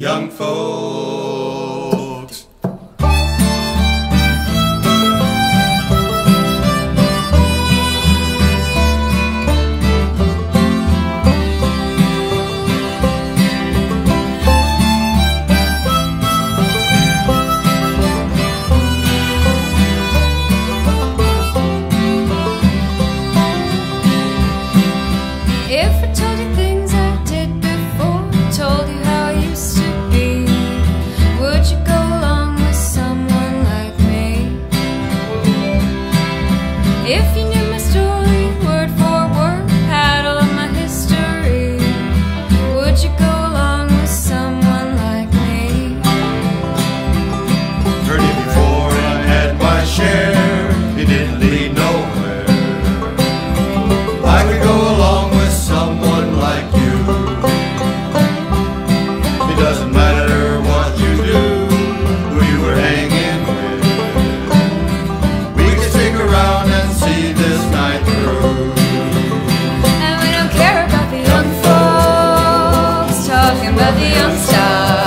young folks. If you knew my story, word for word, my history, would you go along? star.